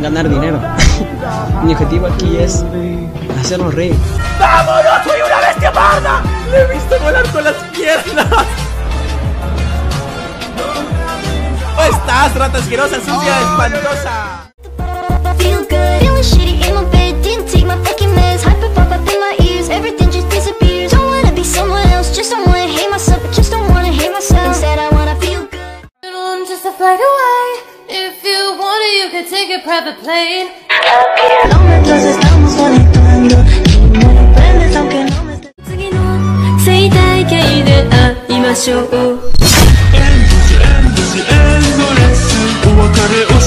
ganar dinero. Mi objetivo aquí es hacernos reír. ¡Vámonos! ¡Soy una bestia parda! ¡Le he visto volar con las piernas! ¿Cómo estás, rata asquerosa, sucia, espantosa? Just a away. Que take a private plane. Kilómetros estamos conectando. Y no lo prendes aunque no me estés. 次の生態系で会いましょう。エンドレスお別れおしまい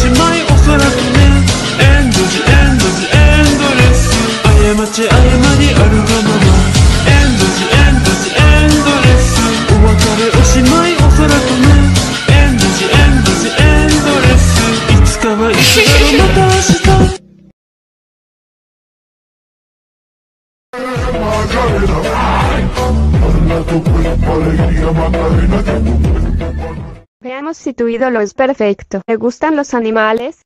Veamos si tu ídolo es perfecto. ¿Te gustan los animales?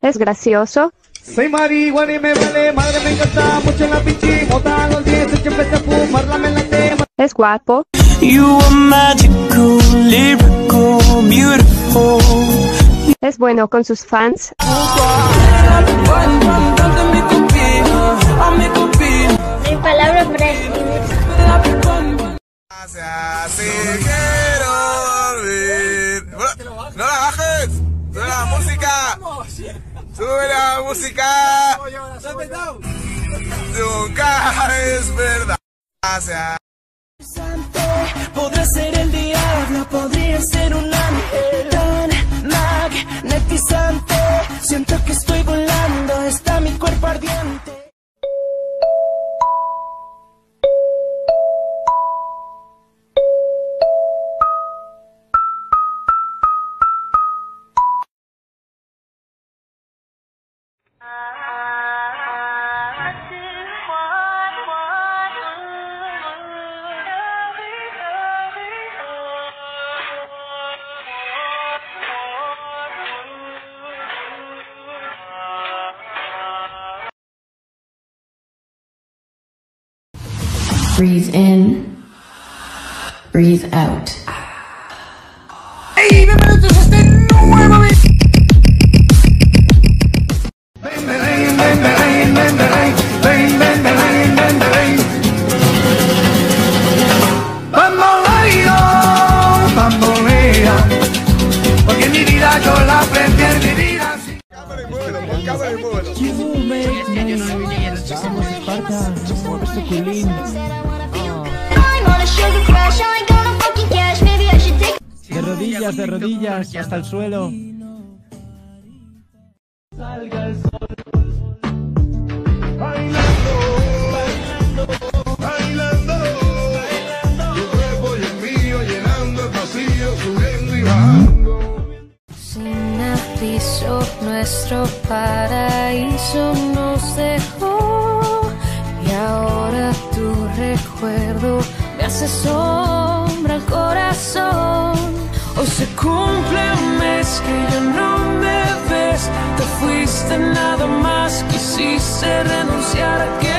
¿Es gracioso? Soy marihuana y me vale, madre me encanta mucho la pinche mota, los 10 hecho empecé a fumarla, me la tema. ¿Es guapo? You are magical, lyrical, beautiful ¿Es bueno con sus fans? ¡No la bajes! ¡Sube la música! ¡Sube la música! Nunca es verdad. Podría ser el diablo, podría ser un ángel Breathe in. Breathe out. Take. De rodillas, de rodillas, hasta el suelo. Sin aviso, nuestro paraíso recuerdo me hace sombra al corazón. Hoy se cumple un mes que ya no me ves. Te fuiste nada más, quisiste renunciar a quererme.